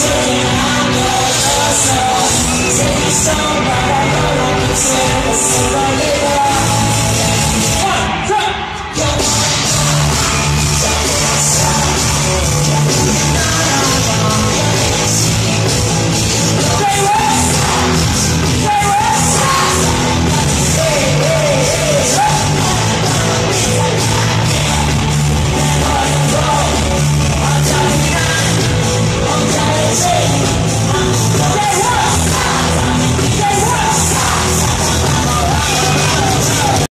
Take so